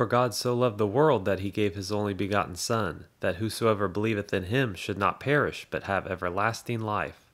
For God so loved the world that he gave his only begotten Son, that whosoever believeth in him should not perish, but have everlasting life.